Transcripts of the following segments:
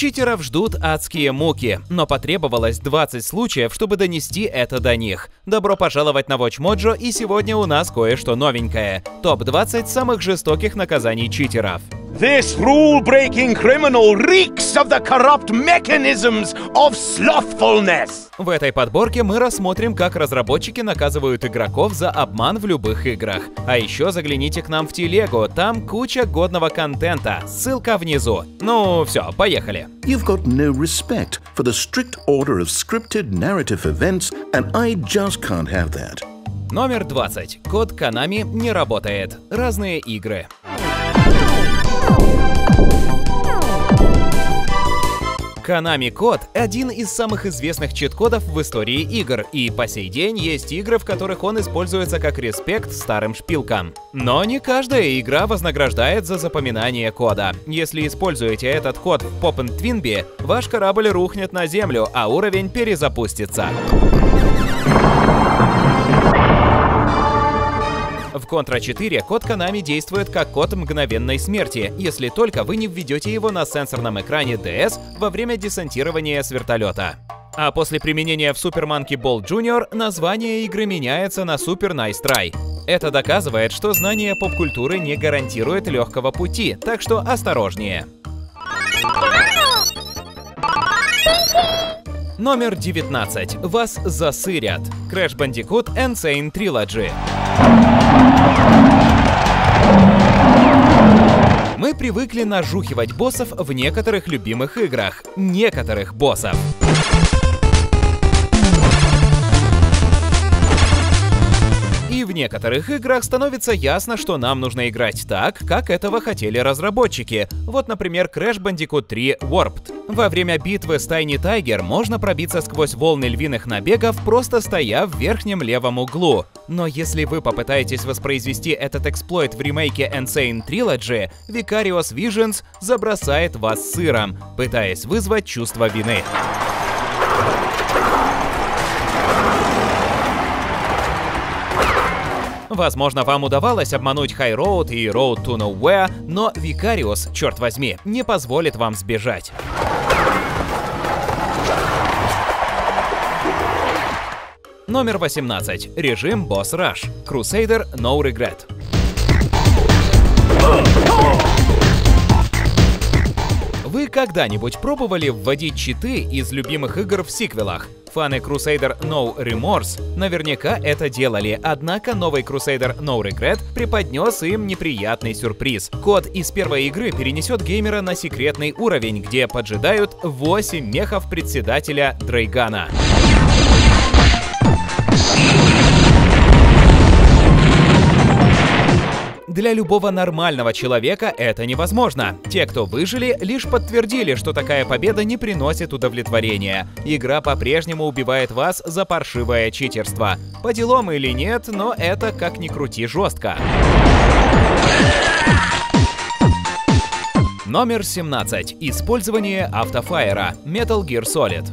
Читеров ждут адские муки, но потребовалось 20 случаев, чтобы донести это до них. Добро пожаловать на Watch Mojo, и сегодня у нас кое-что новенькое. Топ-20 самых жестоких наказаний читеров. This rule-breaking criminal reeks of the corrupt mechanisms of slothfulness. В этой подборке мы рассмотрим, как разработчики наказывают игроков за обман в любых играх. А еще загляните к нам в телегу, там куча годного контента, ссылка внизу. Ну все, поехали. You've got no respect for the strict order of scripted narrative events, and I just can't have that. Номер 20. Код Konami не работает. Разные игры. Konami код — один из самых известных чит-кодов в истории игр, и по сей день есть игры, в которых он используется как респект старым шпилкам. Но не каждая игра вознаграждает за запоминание кода. Если используете этот код в Pop and Twinbee, ваш корабль рухнет на землю, а уровень перезапустится. Contra 4 код Konami действует как код мгновенной смерти, если только вы не введете его на сенсорном экране DS во время десантирования с вертолета. А после применения в Super Monkey Ball Jr. название игры меняется на Super Nice Try. Это доказывает, что знание поп-культуры не гарантирует легкого пути, так что осторожнее. Номер 19. Вас засырят. Crash Bandicoot Insane Trilogy. Мы привыкли нажухивать боссов в некоторых любимых играх. Некоторых боссов. Некоторых играх становится ясно, что нам нужно играть так, как этого хотели разработчики. Вот, например, Crash Bandicoot 3 Warped. Во время битвы с Tiny Tiger можно пробиться сквозь волны львиных набегов, просто стоя в верхнем левом углу. Но если вы попытаетесь воспроизвести этот эксплойт в ремейке Insane Trilogy, Vicarious Visions забросает вас сыром, пытаясь вызвать чувство вины. Возможно, вам удавалось обмануть High Road и Road to Nowhere, но Vicarious, черт возьми, не позволит вам сбежать. Номер 18. Режим Boss Rush. Crusader No Regret. Вы когда-нибудь пробовали вводить читы из любимых игр в сиквелах? Фаны Crusader No Remorse наверняка это делали, однако новый Crusader No Regret преподнес им неприятный сюрприз. Код из первой игры перенесет геймера на секретный уровень, где поджидают 8 мехов председателя Дрейгана. Для любого нормального человека это невозможно. Те, кто выжили, лишь подтвердили, что такая победа не приносит удовлетворения. Игра по-прежнему убивает вас за паршивое читерство. По делам или нет, но это как ни крути жестко. Номер 17. Использование автофайера. Metal Gear Solid.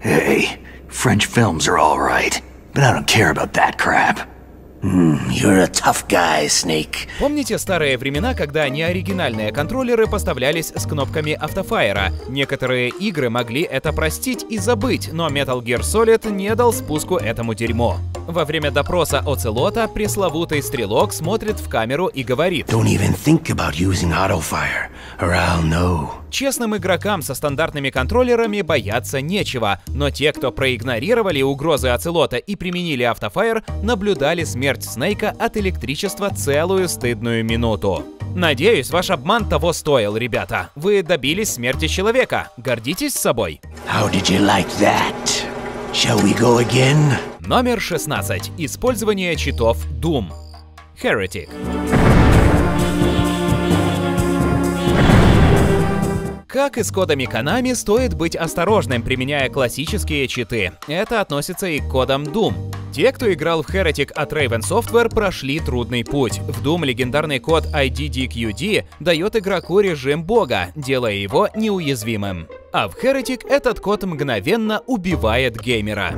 Hey, French films are all right, but I don't care about that crap. You're a tough guy, Snake. Помните старые времена, когда неоригинальные контроллеры поставлялись с кнопками автофайера? Некоторые игры могли это простить и забыть, но Metal Gear Solid не дал спуску этому дерьму. Во время допроса Оцелота пресловутый стрелок смотрит в камеру и говорит Don't even think about using autofire, or I'll know. Честным игрокам со стандартными контроллерами бояться нечего, но те, кто проигнорировали угрозы Оцелота и применили автофайер, наблюдали смерть Снейка от электричества целую стыдную минуту. Надеюсь, ваш обман того стоил, ребята. Вы добились смерти человека. Гордитесь собой. How did you like that? Shall we go again? Номер 16. Использование читов Doom. Heretic. Как и с кодами Konami, стоит быть осторожным, применяя классические читы. Это относится и к кодам Doom. Те, кто играл в Heretic от Raven Software, прошли трудный путь. В Doom легендарный код IDDQD дает игроку режим бога, делая его неуязвимым. А в Heretic этот код мгновенно убивает геймера.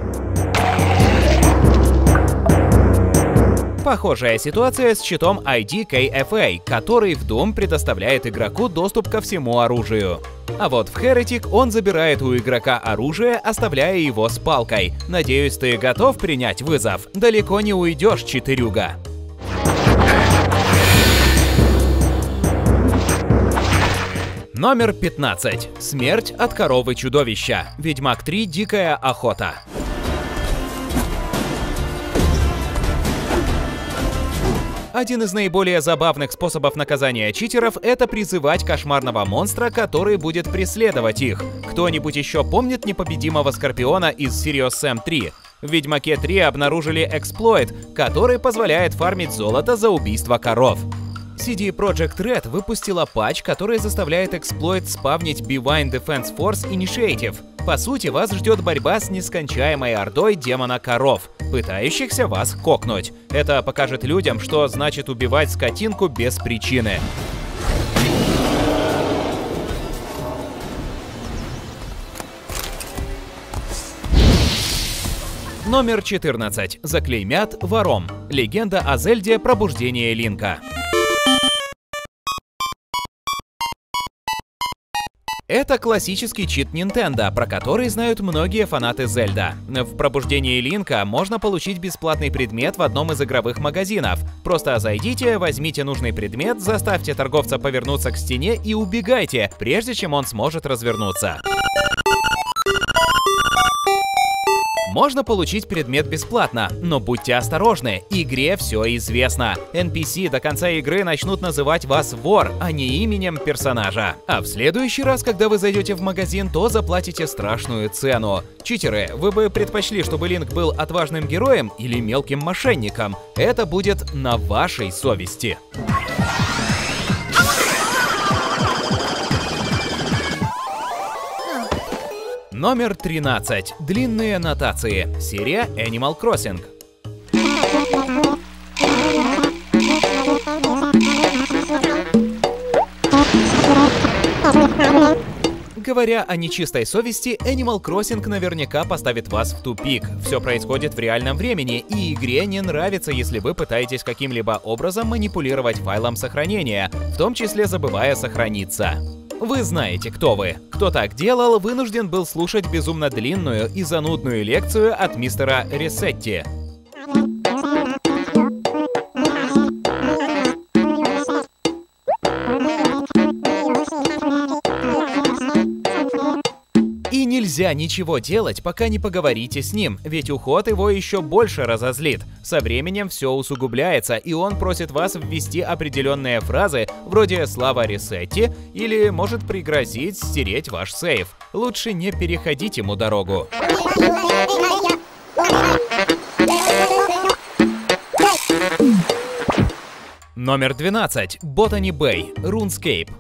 Похожая ситуация с читом IDKFA, который в Doom предоставляет игроку доступ ко всему оружию. А вот в Heretic он забирает у игрока оружие, оставляя его с палкой. Надеюсь, ты готов принять вызов? Далеко не уйдешь, читырюга. Номер 15. Смерть от коровы чудовища. Ведьмак 3. Дикая охота. Один из наиболее забавных способов наказания читеров — это призывать кошмарного монстра, который будет преследовать их. Кто-нибудь еще помнит непобедимого Скорпиона из Sirius Sam 3? В Ведьмаке 3 обнаружили эксплойт, который позволяет фармить золото за убийство коров. CD Projekt Red выпустила патч, который заставляет эксплойт спавнить Bivine Defense Force Initiative. По сути, вас ждет борьба с нескончаемой ордой демона коров, пытающихся вас кокнуть. Это покажет людям, что значит убивать скотинку без причины. Номер 14. Заклеймят вором. Легенда о Зельде «Пробуждение Линка». Это классический чит Nintendo, про который знают многие фанаты Зельда. В пробуждении Линка можно получить бесплатный предмет в одном из игровых магазинов. Просто зайдите, возьмите нужный предмет, заставьте торговца повернуться к стене и убегайте, прежде чем он сможет развернуться. Можно получить предмет бесплатно, но будьте осторожны, игре все известно. NPC до конца игры начнут называть вас вор, а не именем персонажа. А в следующий раз, когда вы зайдете в магазин, то заплатите страшную цену. Читеры, вы бы предпочли, чтобы Линк был отважным героем или мелким мошенником? Это будет на вашей совести. Номер 13. Длинные нотации. Серия Animal Crossing. Говоря о нечистой совести, Animal Crossing наверняка поставит вас в тупик. Все происходит в реальном времени, и игре не нравится, если вы пытаетесь каким-либо образом манипулировать файлом сохранения, в том числе забывая сохраниться. Вы знаете, кто вы. Кто так делал, вынужден был слушать безумно длинную и занудную лекцию от мистера Ресетти. И нельзя ничего делать, пока не поговорите с ним, ведь уход его еще больше разозлит. Со временем все усугубляется, и он просит вас ввести определенные фразы, вроде «Слава Ресетти» или может пригрозить стереть ваш сейф. Лучше не переходить ему дорогу. Номер 12. Botany Bay. RuneScape.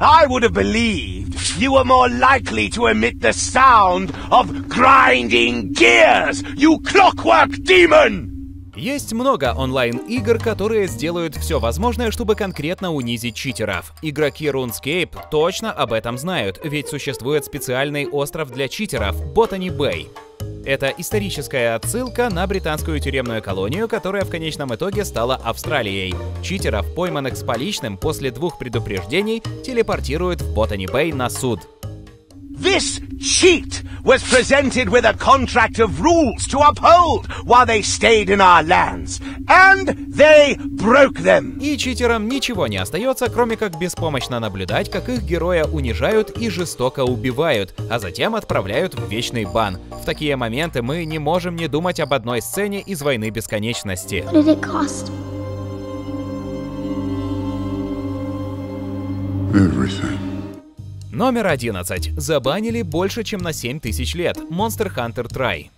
I would have believed you were more likely to emit the sound of grinding gears, you clockwork demon! Есть много онлайн-игр, которые сделают все возможное, чтобы конкретно унизить читеров. Игроки RuneScape точно об этом знают, ведь существует специальный остров для читеров — Botany Bay. Это историческая отсылка на британскую тюремную колонию, которая в конечном итоге стала Австралией. Читеров, пойманных с поличным после двух предупреждений, телепортируют в Ботани-Бэй на суд. This cheat was presented with a contract of rules to uphold while they stayed in our lands, and they broke them. И читерам ничего не остается, кроме как беспомощно наблюдать, как их героя унижают и жестоко убивают, а затем отправляют в вечный бан. В такие моменты мы не можем не думать об одной сцене из «Войны бесконечности». What did it cost? Номер 11. Забанили больше, чем на 7000 лет. Monster Hunter Try.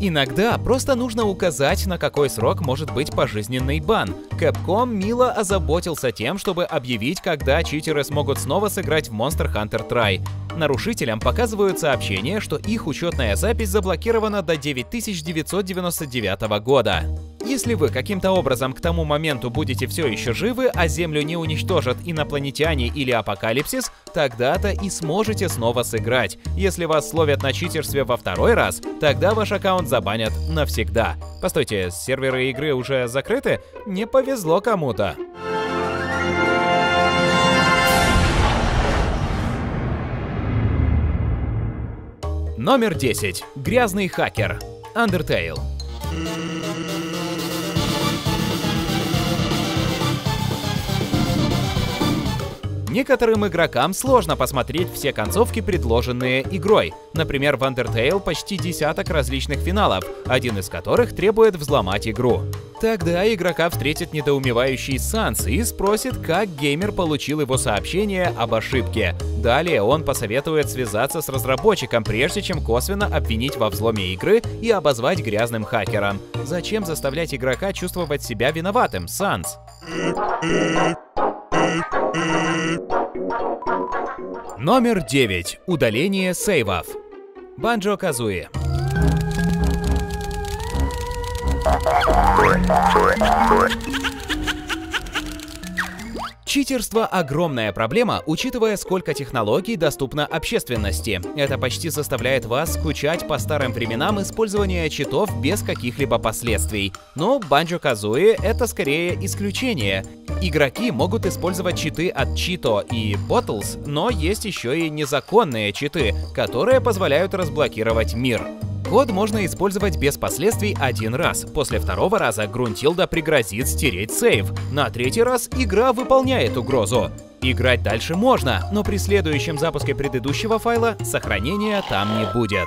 Иногда просто нужно указать, на какой срок может быть пожизненный бан. Capcom мило озаботился тем, чтобы объявить, когда читеры смогут снова сыграть в Monster Hunter Try. Нарушителям показывают сообщение, что их учетная запись заблокирована до 9999 года. Если вы каким-то образом к тому моменту будете все еще живы, а Землю не уничтожат инопланетяне или апокалипсис, тогда-то и сможете снова сыграть. Если вас словят на читерстве во второй раз, тогда ваш аккаунт забанят навсегда. Постойте, серверы игры уже закрыты? Не повезло кому-то. Номер 10. Грязный хакер. Undertale. Некоторым игрокам сложно посмотреть все концовки, предложенные игрой. Например, в Undertale почти десяток различных финалов, один из которых требует взломать игру. Тогда игрока встретит недоумевающий Санс и спросит, как геймер получил его сообщение об ошибке. Далее он посоветует связаться с разработчиком, прежде чем косвенно обвинить во взломе игры и обозвать грязным хакером. Зачем заставлять игрока чувствовать себя виноватым, Санс? Номер 9. Удаление сейвов. Банджо Казуи. Читерство – огромная проблема, учитывая, сколько технологий доступно общественности. Это почти заставляет вас скучать по старым временам использования читов без каких-либо последствий. Но Банджо-Казуи — это скорее исключение. Игроки могут использовать читы от Чито и Bottles, но есть еще и незаконные читы, которые позволяют разблокировать мир. Код можно использовать без последствий один раз. После второго раза Грунтилда пригрозит стереть сейв. На третий раз игра выполняет угрозу. Играть дальше можно, но при следующем запуске предыдущего файла сохранения там не будет.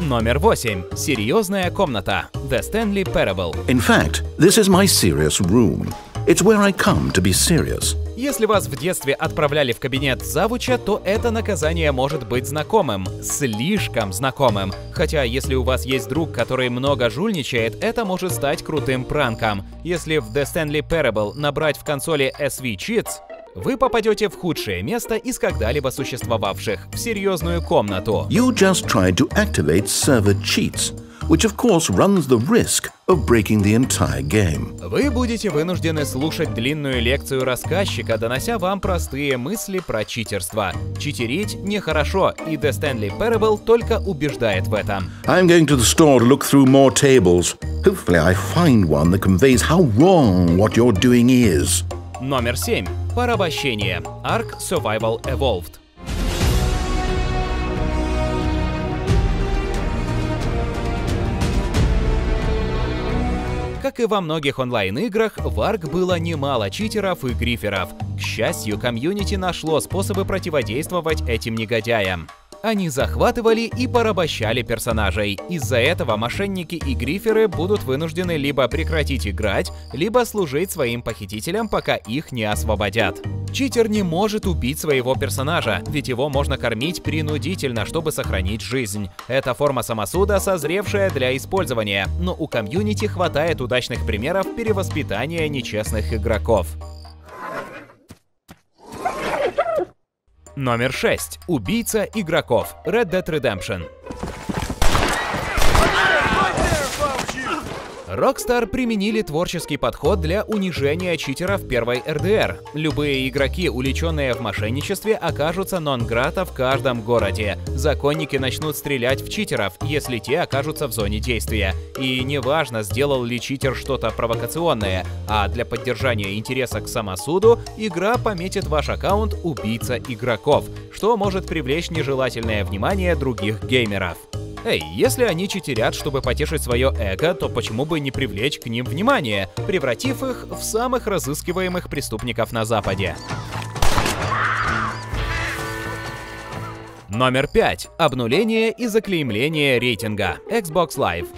Номер 8. Серьезная комната. The Stanley Parable. In fact, this is my serious room. It's where I come to be serious. Если вас в детстве отправляли в кабинет завуча, то это наказание может быть знакомым. Слишком знакомым. Хотя, если у вас есть друг, который много жульничает, это может стать крутым пранком. Если в The Stanley Parable набрать в консоли SV Cheats, вы попадете в худшее место из когда-либо существовавших, в серьезную комнату. You just tried to activate server cheats, which of course runs the risk of breaking the entire game. Вы будете вынуждены слушать длинную лекцию рассказчика, донося вам простые мысли про читерство. Читерить нехорошо, и The Stanley Parable только убеждает в этом. I'm going to the store to look through more tables. Hopefully, I find one that conveys how wrong what you're doing is. Номер 7. Порабощение. Ark Survival Evolved. И во многих онлайн-играх, в Ark было немало читеров и гриферов. К счастью, комьюнити нашло способы противодействовать этим негодяям. Они захватывали и порабощали персонажей. Из-за этого мошенники и гриферы будут вынуждены либо прекратить играть, либо служить своим похитителям, пока их не освободят. Читер не может убить своего персонажа, ведь его можно кормить принудительно, чтобы сохранить жизнь. Это форма самосуда, созревшая для использования, но у комьюнити хватает удачных примеров перевоспитания нечестных игроков. Номер 6. Убийца игроков. Red Dead Redemption. Rockstar применили творческий подход для унижения читеров первой RDR. Любые игроки, увлеченные в мошенничестве, окажутся нон-грата в каждом городе. Законники начнут стрелять в читеров, если те окажутся в зоне действия. И неважно, сделал ли читер что-то провокационное, а для поддержания интереса к самосуду игра пометит ваш аккаунт «Убийца игроков», что может привлечь нежелательное внимание других геймеров. Эй, если они читерят, чтобы потешить свое эго, то почему бы не привлечь к ним внимание, превратив их в самых разыскиваемых преступников на Западе? Номер 5. Обнуление и заклеймление рейтинга. Xbox Live.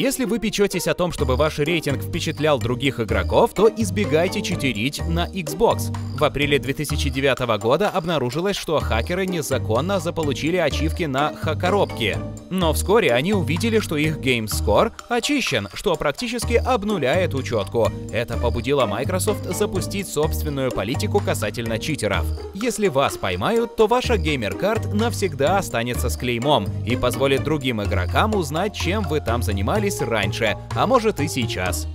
Если вы печетесь о том, чтобы ваш рейтинг впечатлял других игроков, то избегайте читерить на Xbox. В апреле 2009 года обнаружилось, что хакеры незаконно заполучили ачивки на хакоробке. Но вскоре они увидели, что их Score очищен, что практически обнуляет учетку. Это побудило Microsoft запустить собственную политику касательно читеров. Если вас поймают, то ваша геймер-карт навсегда останется с клеймом и позволит другим игрокам узнать, чем вы там занимались раньше, а может и сейчас.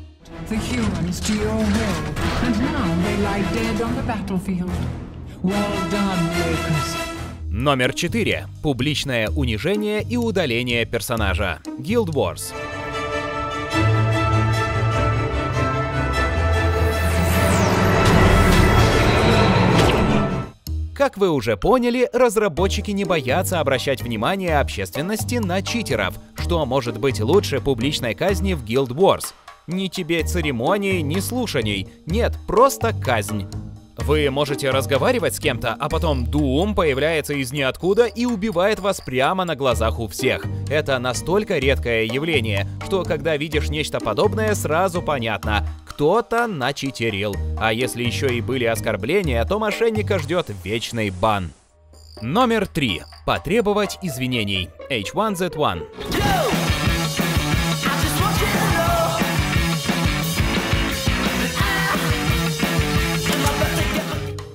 Номер 4. Публичное унижение и удаление персонажа. Guild Wars. Как вы уже поняли, разработчики не боятся обращать внимание общественности на читеров, что может быть лучше публичной казни в Guild Wars. Ни тебе церемонии, ни слушаний, нет, просто казнь. Вы можете разговаривать с кем-то, а потом Дум появляется из ниоткуда и убивает вас прямо на глазах у всех. Это настолько редкое явление, что когда видишь нечто подобное, сразу понятно, кто-то начитерил. А если еще и были оскорбления, то мошенника ждет вечный бан. Номер 3. Потребовать извинений. H1Z1.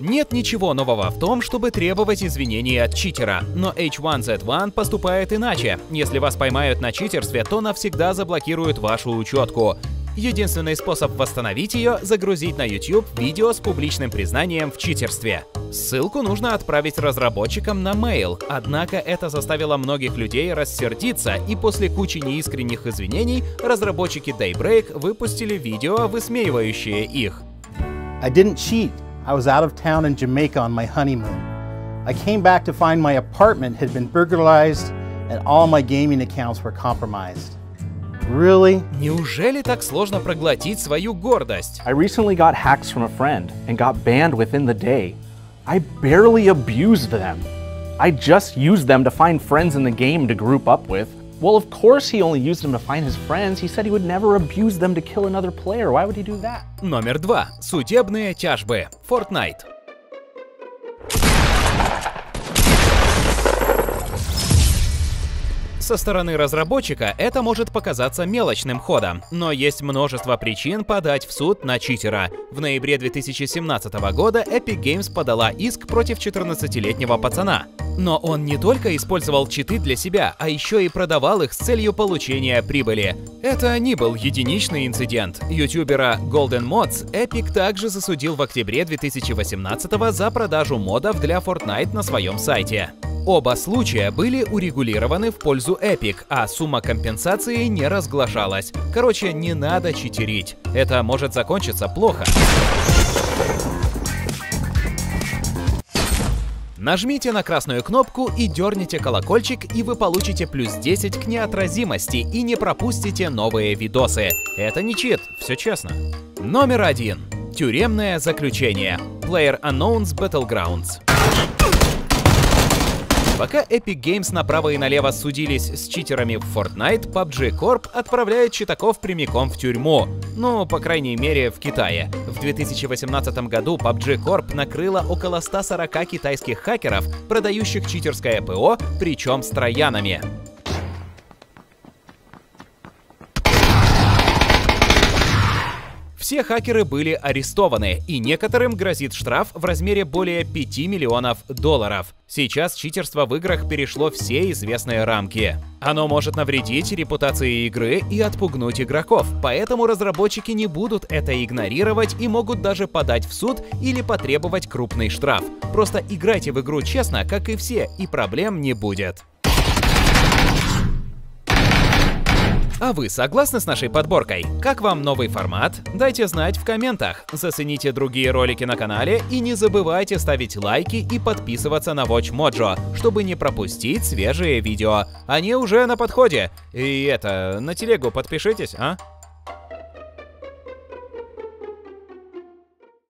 Нет ничего нового в том, чтобы требовать извинений от читера, но H1Z1 поступает иначе. Если вас поймают на читерстве, то навсегда заблокируют вашу учетку. Единственный способ восстановить ее — загрузить на YouTube видео с публичным признанием в читерстве. Ссылку нужно отправить разработчикам на mail, однако это заставило многих людей рассердиться, и после кучи неискренних извинений разработчики Daybreak выпустили видео, высмеивающие их. I didn't cheat. I was out of town in Jamaica on my honeymoon. I came back to find my apartment had been burglarized and all my gaming accounts were compromised. Really? Неужели так сложно проглотить свою гордость? I recently got hacks from a friend and got banned within the day. I barely abused them. I just used them to find friends in the game to group up with. Well, of course he only used them to find his friends. He said he would never abuse them to kill another player. Why would he do that? Номер два. Судебные тяжбы. Fortnite. Со стороны разработчика это может показаться мелочным ходом, но есть множество причин подать в суд на читера. В ноябре 2017 года Epic Games подала иск против 14-летнего пацана. Но он не только использовал читы для себя, а еще и продавал их с целью получения прибыли. Это не был единичный инцидент. Ютубера Golden Mods Epic также засудил в октябре 2018 за продажу модов для Fortnite на своем сайте. Оба случая были урегулированы в пользу Epic, а сумма компенсации не разглашалась. Короче, не надо читерить. Это может закончиться плохо. Нажмите на красную кнопку и дерните колокольчик, и вы получите плюс 10 к неотразимости и не пропустите новые видосы. Это не чит, все честно. Номер один. Тюремное заключение. Player Unknown's Battlegrounds. Пока Epic Games направо и налево судились с читерами в Fortnite, PUBG Corp отправляет читаков прямиком в тюрьму. Ну, по крайней мере, в Китае. В 2018 году PUBG Corp накрыла около 140 китайских хакеров, продающих читерское ПО, причем с троянами. Все хакеры были арестованы, и некоторым грозит штраф в размере более 5 миллионов долларов. Сейчас читерство в играх перешло все известные рамки. Оно может навредить репутации игры и отпугнуть игроков, поэтому разработчики не будут это игнорировать и могут даже подать в суд или потребовать крупный штраф. Просто играйте в игру честно, как и все, и проблем не будет. А вы согласны с нашей подборкой? Как вам новый формат? Дайте знать в комментах. Зацените другие ролики на канале и не забывайте ставить лайки и подписываться на Watch Mojo, чтобы не пропустить свежие видео. Они уже на подходе. И это, на телегу подпишитесь, а?